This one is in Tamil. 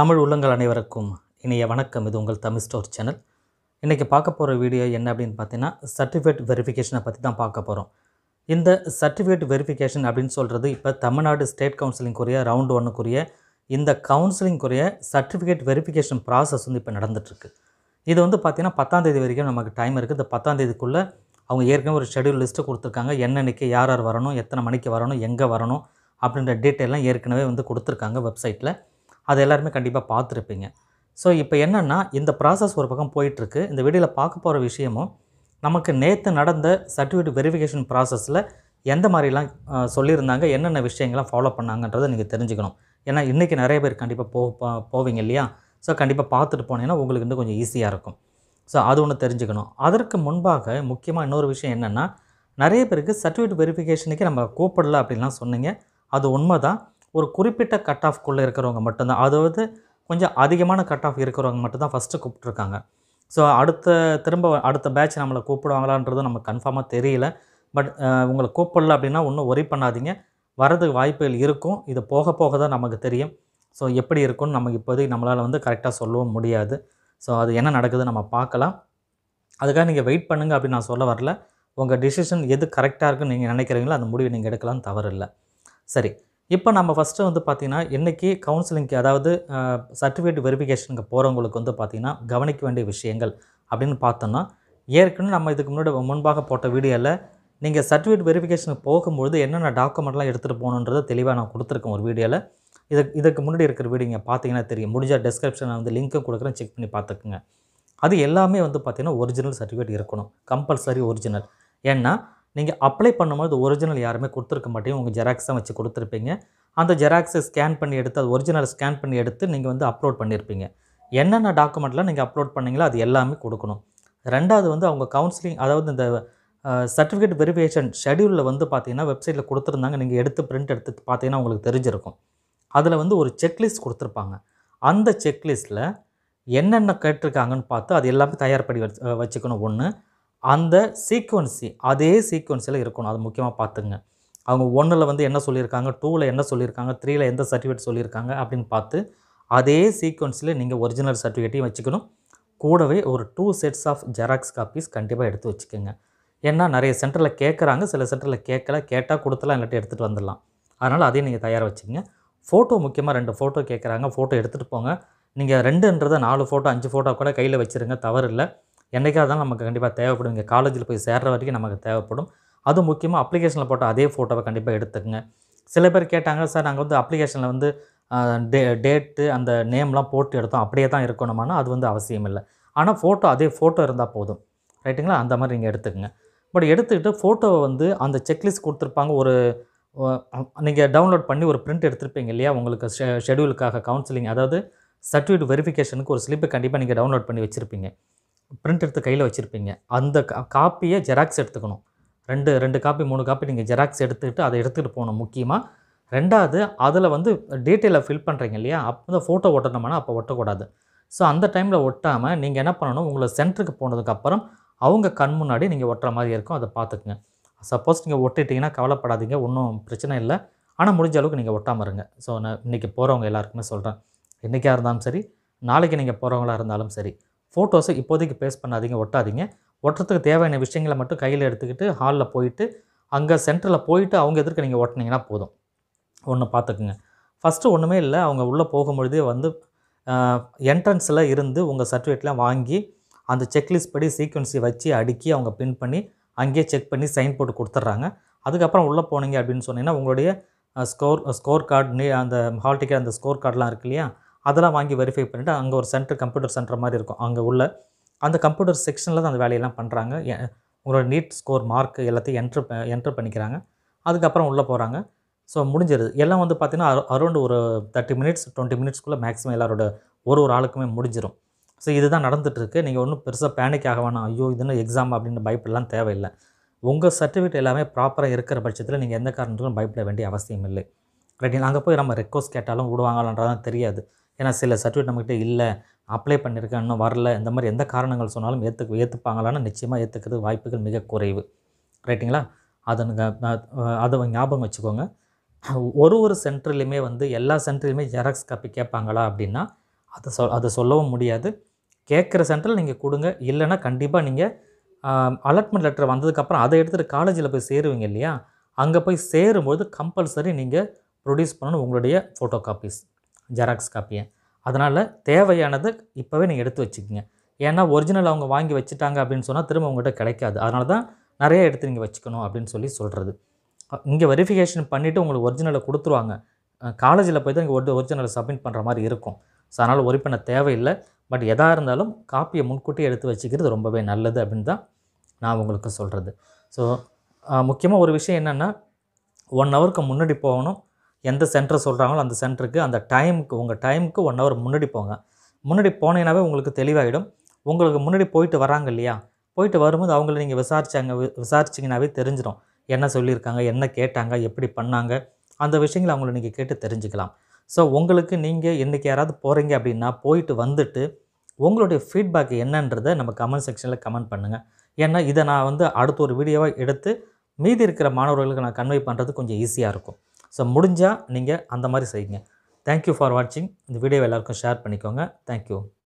தமிழ் உள்ளங்கள் அனைவருக்கும் இனிய வணக்கம். இது உங்கள் தமிழ் ஸ்டோர் சேனல். இன்றைக்கி பார்க்க போகிற வீடியோ என்ன அப்படின்னு பார்த்தீங்கன்னா சர்டிஃபிகேட் வெரிஃபிகேஷனை பற்றி தான் பார்க்க போகிறோம் இந்த சர்டிஃபிகேட் வெரிஃபிகேஷன் அப்படின்னு சொல்கிறது இப்போ தமிழ்நாடு ஸ்டேட் கவுன்சிலிங்குரிய ரவுண்ட் ஒன்றுக்குரிய இந்த கவுன்சிலிங்குரிய சர்டிஃபிகேட் வெரிஃபிகேஷன் ப்ராசஸ் வந்து இப்போ நடந்துகிட்ருக்கு இது வந்து பார்த்திங்கன்னா பத்தாம் தேதி வரைக்கும் நமக்கு டைம் இருக்குது இந்த பத்தாந்தேதிக்குள்ளே அவங்க ஏற்கனவே ஒரு ஷெடியூல் லிஸ்ட்டு கொடுத்துருக்காங்க. என்னன்னைக்கு யார் யார் வரணும் எத்தனை மணிக்கு வரணும் எங்கே வரணும் அப்படின்ற டீட்டெயிலாம் ஏற்கனவே வந்து கொடுத்துருக்காங்க வெப்சைட்டில் அது எல்லாருமே கண்டிப்பாக பார்த்துருப்பீங்க. ஸோ இப்போ என்னென்னா இந்த ப்ராசஸ் ஒரு பக்கம் போயிட்டுருக்கு. இந்த வீடியோவில் பார்க்க போகிற விஷயமும் நமக்கு நேற்று நடந்த சர்டிஃபிகேட் வெரிஃபிகேஷன் ப்ராசஸில் எந்த மாதிரிலாம் சொல்லியிருந்தாங்க என்னென்ன விஷயங்கள்லாம் ஃபாலோ பண்ணாங்கன்றதை நீங்கள் தெரிஞ்சுக்கணும். ஏன்னா இன்றைக்கி நிறைய பேர் கண்டிப்பாக போ போ- போவீங்க இல்லையா? ஸோ கண்டிப்பாக பார்த்துட்டு போனீங்கன்னா உங்களுக்கு இன்னும் கொஞ்சம் ஈஸியாக இருக்கும். ஸோ அது ஒன்று தெரிஞ்சுக்கணும். அதற்கு முன்பாக முக்கியமாக இன்னொரு விஷயம் என்னென்னா நிறைய பேருக்கு சர்டிஃபிகேட் வெரிஃபிகேஷனுக்கு நம்ம கூப்பிடல அப்படின்லாம் சொன்னீங்க. அது உண்மை தான் ஒரு குறிப்பிட்ட கட் ஆஃப்குள்ளே இருக்கிறவங்க மட்டும்தான். அதாவது கொஞ்சம் அதிகமான கட் ஆஃப் இருக்கிறவங்க மட்டும்தான் ஃபஸ்ட்டு கூப்பிட்ருக்காங்க ஸோ அடுத்த திரும்ப அடுத்த பேட்ச் நம்மளை கூப்பிடுவாங்களான்றது நமக்கு கன்ஃபார்மாக தெரியல. பட் உங்களை கூப்பிடல அப்படின்னா ஒன்றும் ஒரி பண்ணாதீங்க. வரதுக்கு வாய்ப்புகள் இருக்கும். இது போக போக தான் நமக்கு தெரியும். ஸோ எப்படி இருக்கும்னு நமக்கு இப்போதைக்கு நம்மளால் வந்து கரெக்டாக சொல்லவும் முடியாது. ஸோ அது என்ன நடக்குது நம்ம பார்க்கலாம். அதுக்காக நீங்கள் வெயிட் பண்ணுங்கள் அப்படின்னு நான் சொல்ல வரல. உங்கள் டிசிஷன் எது கரெக்டாக இருக்குன்னு நீங்கள் நினைக்கிறீங்களோ அந்த முடிவை நீங்கள் எடுக்கலாம் தவறு இல்லை சரி. இப்போ நம்ம ஃபஸ்ட்டு வந்து பார்த்திங்கன்னா இன்றைக்கி கவுன்சிலிங்க்கு அதாவது சர்டிஃபிகேட் வெரிஃபிகேஷனுக்கு போகிறவங்களுக்கு வந்து பார்த்திங்கன்னா கவனிக்க வேண்டிய விஷயங்கள் அப்படின்னு பார்த்தோன்னா ஏற்கனவே நம்ம இதுக்கு முன்னாடி முன்பாக போட்ட வீடியோவில் நீங்கள் சர்டிஃபிகேட் வெரிஃபிகேஷனுக்கு போகும்பொழுது என்னென்ன டாக்குமெண்ட்லாம் எடுத்துகிட்டு போகணுன்றதை தெளிவாக நான் கொடுத்துருக்கேன் ஒரு வீடியோவில் இதுக்கு இதுக்கு முன்னாடி இருக்கிற வீடியோ நீங்கள் பார்த்தீங்கன்னா தெரியும். முடிஞ்ச டிஸ்கிரிப்ஷனில் வந்து லிங்க்கும் கொடுக்குறேன். செக் பண்ணி பார்த்துக்குங்க. அது எல்லாமே வந்து பார்த்திங்கன்னா ஒரிஜினல் சர்டிஃபிகேட் இருக்கணும். கம்பல்சரி ஒரிஜினல் ஏன்னா நீங்கள் அப்ளை பண்ணும்போது ஒரிஜினல் யாருமே கொடுத்துருக்க மாட்டேங்க. உங்கள் ஜெராக்ஸை வச்சு கொடுத்துருப்பீங்க. அந்த ஜெராக்ஸை ஸ்கேன் பண்ணி எடுத்து அது ஒரிஜினல் ஸ்கேன் பண்ணி எடுத்து நீங்கள் வந்து அப்லோட் பண்ணியிருப்பீங்க என்னென்ன டாக்குமெண்ட்லாம் நீங்கள் அப்லோட் பண்ணீங்களோ அது எல்லாமே கொடுக்கணும். ரெண்டாவது வந்து அவங்க கவுன்சிலிங் அதாவது இந்த சர்டிஃபிகேட் வெரிஃபிகேஷன் ஷெடியூலில் வந்து பார்த்தீங்கன்னா வெப்சைட்டில் கொடுத்துருந்தாங்க. நீங்கள் எடுத்து பிரிண்ட் எடுத்து பார்த்தீங்கன்னா உங்களுக்கு தெரிஞ்சிருக்கும். அதில் வந்து ஒரு செக்லிஸ்ட் கொடுத்துருப்பாங்க. அந்த செக்லிஸ்ட்டில் என்னென்ன கேட்டிருக்காங்கன்னு பார்த்து அது எல்லாமே தயார் பண்ணி வச்சு வச்சுக்கணும். ஒன்று அந்த சீக்வன்சி அதே சீக்வன்ஸில் இருக்கணும். அது முக்கியமாக பார்த்துங்க. அவங்க ஒன்றில் வந்து என்ன சொல்லியிருக்காங்க டூவில் என்ன சொல்லியிருக்காங்க த்ரீயில் எந்த சர்டிஃபிகேட் சொல்லியிருக்காங்க அப்படின்னு பார்த்து அதே சீக்வன்ஸில் நீங்கள் ஒரிஜினல் சர்டிஃபிகேட்டையும் வச்சுக்கணும். கூடவே ஒரு two sets of xerox copies கண்டிப்பாக எடுத்து வச்சுக்கோங்க. ஏன்னா நிறைய சென்டரில் கேட்குறாங்க சில சென்டரில் கேட்கல கேட்டால் கொடுத்தலாம் இல்லாட்டி எடுத்துகிட்டு வந்துடலாம். அதனால் அதையும் நீங்கள் தயாராக வச்சுக்கோங்க. ஃபோட்டோ முக்கியமாக ரெண்டு ஃபோட்டோ கேட்குறாங்க ஃபோட்டோ எடுத்துகிட்டு போங்க. நீங்கள் ரெண்டுன்றதை நாலு ஃபோட்டோ அஞ்சு ஃபோட்டோ கூட கையில் வச்சுருங்க தவறு இல்லை என்றைக்காக தான் நமக்கு கண்டிப்பாக தேவைப்படும்? இங்கே காலேஜில் போய் சேர்ற வரைக்கும் நமக்கு தேவைப்படும். அதுவும் முக்கியமாக அப்ளிகேஷனில் போட்ட அதே ஃபோட்டோவை கண்டிப்பாக எடுத்துக்கங்க. சில பேர் கேட்டாங்க சார் நாங்கள் வந்து அப்ளிகேஷனில் வந்து டே டேட்டு அந்த நேம்லாம் போட்டு எடுத்தோம். அப்படியே தான் இருக்கணுமானா அது வந்து அவசியம் இல்லை. ஆனால் ஃபோட்டோ அதே ஃபோட்டோ இருந்தால் போதும். ரைட்டுங்களா அந்த மாதிரி நீங்கள் எடுத்துக்கங்க. பட் எடுத்துக்கிட்டு ஃபோட்டோவை வந்து அந்த செக்லிஸ்ட் கொடுத்துருப்பாங்க. ஒரு நீங்கள் டவுன்லோட் பண்ணி ஒரு பிரிண்ட் எடுத்திருப்பீங்க இல்லையா? உங்களுக்கு ஷெ ஷெடியூலுக்காக கவுன்சிலிங் அதாவது சர்டிஃபிகேட் வெரிஃபிகேஷனுக்கு ஒரு ஸ்லிப்பை கண்டிப்பாக நீங்கள் டவுன்லோட் பண்ணி வச்சுருப்பீங்க. பிரிண்ட் எடுத்து கையில் வச்சுருப்பீங்க. அந்த காப்பியை ஜெராக்ஸ் எடுத்துக்கணும். ரெண்டு ரெண்டு காப்பி மூணு காப்பி நீங்கள் ஜெராக்ஸ் எடுத்துக்கிட்டு அதை எடுத்துகிட்டு போகணும் முக்கியமாக ரெண்டாவது அதில் வந்து டீட்டெயிலை ஃபில் பண்ணுறீங்க இல்லையா? அப்போ தான் ஃபோட்டோ ஒட்டணும்னா அப்போ ஒட்டக்கூடாது. ஸோ அந்த டைமில் ஒட்டாமல் நீங்கள் என்ன பண்ணணும்? உங்களை சென்டருக்கு போனதுக்கப்புறம் அவங்க கண் முன்னாடி நீங்கள் ஒட்டுற மாதிரி இருக்கும். அதை பார்த்துக்குங்க. சப்போஸ் நீங்கள் ஒட்டிட்டீங்கன்னா கவலைப்படாதீங்க. ஒன்றும் பிரச்சனை இல்லை. ஆனால் முடிஞ்ச அளவுக்கு நீங்கள் ஒட்டாமல் இருங்க. ஸோ நான் இன்றைக்கி போகிறவங்க எல்லாருக்குமே சொல்கிறேன் இன்றைக்காக இருந்தாலும் சரி நாளைக்கு நீங்கள் போகிறவங்களா இருந்தாலும் சரி ஃபோட்டோஸை இப்போதைக்கு பேஸ்ட் பண்ணாதீங்க ஒட்டாதீங்க. ஒட்டுறதுக்கு தேவையான விஷயங்களை மட்டும் கையில் எடுத்துக்கிட்டு ஹாலில் போயிட்டு அங்கே சென்டரில் போயிட்டு அவங்க எதிர்க்க நீங்கள் ஒட்டினீங்கன்னா போதும். ஒன்று பார்த்துக்குங்க ஃபஸ்ட்டு ஒன்றுமே இல்லை அவங்க உள்ளே போகும்பொழுதே வந்து என்ட்ரன்ஸில் இருந்து உங்கள் சர்டிஃபிகேட்லாம் வாங்கி அந்த செக்லிஸ்ட் படி சீக்வன்சி வச்சு அடுக்கி அவங்க பின் பண்ணி அங்கேயே செக் பண்ணி சைன் போட்டு கொடுத்துட்றாங்க. அதுக்கப்புறம் உள்ளே போனீங்க அப்படின்னு சொன்னீங்கன்னா உங்களுடைய ஸ்கோர் ஸ்கோர் கார்டு நீ அந்த ஹால் டிக்கெட் அந்த ஸ்கோர் கார்டெலாம் இருக்கு இல்லையா? அதெல்லாம் வாங்கி வெரிஃபை பண்ணிவிட்டு அங்கே ஒரு சென்டர் கம்ப்யூட்டர் சென்டர் மாதிரி இருக்கும். அங்கே உள்ள அந்த கம்ப்யூட்டர் செக்ஷனில் தான் அந்த வேலையெல்லாம் பண்ணுறாங்க உங்களோட நீட் ஸ்கோர் மார்க் எல்லாத்தையும் என்ட்ரு என்ட்ரு பண்ணிக்கிறாங்க. அதுக்கப்புறம் உள்ளே போகிறாங்க ஸோ முடிஞ்சிருது. எல்லாம் வந்து பார்த்திங்கன்னா அரௌண்ட் ஒரு தேர்ட்டி மினிட்ஸ் டுவெண்ட்டி மினிட்ஸ்க்குள்ளே மேக்ஸிமம் எல்லாரோட ஒரு ஒரு ஆளுக்குமே முடிஞ்சிடும் ஸோ இதுதான் நடந்துகிட்ருக்கு நீங்கள் ஒன்றும் பெருசாக பேனிக் ஆக வேணாம். ஐயோ இதுன்னு எக்ஸாம் அப்படின்னு பயப்படலாம் தேவையில்லை. உங்கள் சர்டிஃபிகேட் எல்லாமே ப்ராப்பராக இருக்கிற பட்சத்தில் நீங்கள் எந்த காரணத்துக்கும் பயப்பட வேண்டிய அவசியம் இல்லை ரைட்டு அங்கே போய் நம்ம ரெக்வஸ்ட் கேட்டாலும் விடுவாங்களான்றதான் தெரியாது. ஏன்னா சில சர்டிஃபிகேட் நம்மக்கிட்ட இல்லை அப்ளை பண்ணியிருக்கேன் இன்னும் வரல இந்த மாதிரி எந்த காரணங்கள் சொன்னாலும் ஏற்று ஏற்றுப்பாங்களான்னு நிச்சயமாக ஏற்றுக்கிறது வாய்ப்புகள் மிக குறைவு. ரைட்டுங்களா அதனுங்க அதை ஞாபகம் வச்சுக்கோங்க. ஒரு ஒரு சென்டர்லையுமே வந்து எல்லா சென்டர்லையுமே ஜெராக்ஸ் காப்பி கேட்பாங்களா அப்படின்னா அதை சொல் அதை சொல்லவும் முடியாது. கேட்குற சென்டரில் நீங்கள் கொடுங்க. இல்லைன்னா கண்டிப்பாக நீங்கள் அலாட்மெண்ட் லெட்டர் வந்ததுக்கப்புறம் அதை எடுத்துகிட்டு காலேஜில் போய் சேருவீங்க இல்லையா? அங்கே போய் சேரும்போது கம்பல்சரி நீங்கள் ப்ரொடியூஸ் பண்ணணும் உங்களுடைய ஃபோட்டோ காப்பீஸ் ஜெராக்ஸ் காப்பியை அதனால் தேவையானது இப்போவே நீங்கள் எடுத்து வச்சுக்கோங்க. ஏன்னா ஒரிஜினல் அவங்க வாங்கி வச்சுட்டாங்க அப்படின்னு சொன்னால் திரும்ப உங்கள்கிட்ட கிடைக்காது. அதனால தான் நிறைய எடுத்து நீங்கள் வச்சுக்கணும் அப்படின்னு சொல்லி சொல்கிறது இங்கே வெரிஃபிகேஷன் பண்ணிவிட்டு உங்களுக்கு ஒரிஜினலை கொடுத்துருவாங்க. காலேஜில் போய் தான் இங்கே ஒரிஜினலை சப்மிட் பண்ணுற மாதிரி இருக்கும். ஸோ அதனால் ஒரி பண்ண தேவையில்லை. பட் எதாக இருந்தாலும் காப்பியை முன்கூட்டியே எடுத்து வச்சுக்கிறது ரொம்பவே நல்லது அப்படின்னு தான் நான் உங்களுக்கு சொல்கிறது ஸோ முக்கியமாக ஒரு விஷயம் என்னென்னா ஒன் ஹவருக்கு முன்னாடி போகணும். எந்த சென்டர் சொல்கிறாங்களோ அந்த சென்டருக்கு அந்த டைமுக்கு உங்கள் டைமுக்கு ஒன் ஹவர் முன்னாடி போங்க. முன்னாடி போனீங்கன்னாவே உங்களுக்கு தெளிவாகிடும் உங்களுக்கு முன்னாடி போயிட்டு வராங்க இல்லையா? போயிட்டு வரும்போது அவங்கள நீங்கள் விசாரிச்சாங்க விசாரிச்சிங்கனாவே தெரிஞ்சிடும். என்ன சொல்லியிருக்காங்க என்ன கேட்டாங்க எப்படி பண்ணாங்க அந்த விஷயங்களை அவங்கள நீங்கள் கேட்டு தெரிஞ்சுக்கலாம். ஸோ உங்களுக்கு நீங்கள் இன்றைக்கி யாராவது போகிறீங்க அப்படின்னா போயிட்டு வந்துட்டு உங்களுடைய ஃபீட்பேக் என்னன்றதை நம்ம கமெண்ட் செக்ஷனில் கமெண்ட் பண்ணுங்கள் ஏன்னா இதை நான் வந்து அடுத்த ஒரு வீடியோவாக எடுத்து மீதி இருக்கிற மாணவர்களுக்கு நான் கன்வே பண்ணுறது கொஞ்சம் ஈஸியாக இருக்கும். ஸோ முடிஞ்சால் நீங்கள் அந்த மாதிரி செய்யுங்க. தேங்க்யூ ஃபார் வாட்சிங் இந்த வீடியோவை எல்லாருக்கும் ஷேர் பண்ணிக்கோங்க. தேங்க்யூ